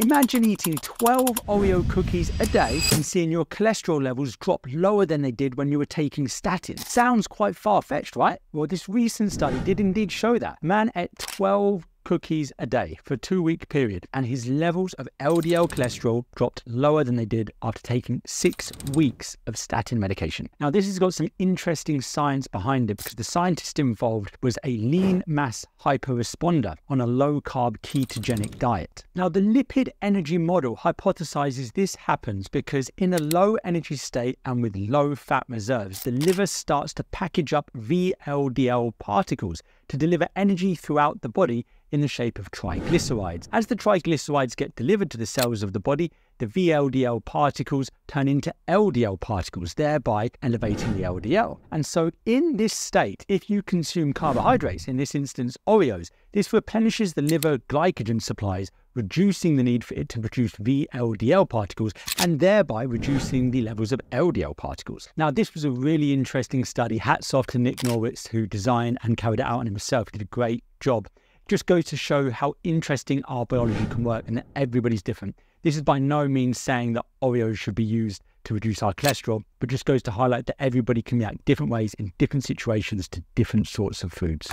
Imagine eating 12 Oreo cookies a day and seeing your cholesterol levels drop lower than they did when you were taking statins. Sounds quite far fetched, right? Well, this recent study did indeed show that. Man ate 12 cookies a day for a two week period, and his levels of LDL cholesterol dropped lower than they did after taking six weeks of statin medication. Now, this has got some interesting science behind it because the scientist involved was a lean mass hyperresponder on a low carb ketogenic diet. Now, the lipid energy model hypothesizes this happens because in a low energy state and with low fat reserves, the liver starts to package up VLDL particles to deliver energy throughout the body in the shape of triglycerides. As the triglycerides get delivered to the cells of the body, the VLDL particles turn into LDL particles, thereby elevating the LDL. And so, in this state, if you consume carbohydrates, in this instance Oreos, this replenishes the liver glycogen supplies, reducing the need for it to produce VLDL particles and thereby reducing the levels of LDL particles. Now, this was a really interesting study. Hats off to Nick Norwitz, who designed and carried it out on himself. Did a great job just goes to show how interesting our biology can work and that everybody's different. This is by no means saying that Oreos should be used to reduce our cholesterol, but just goes to highlight that everybody can react different ways in different situations to different sorts of foods.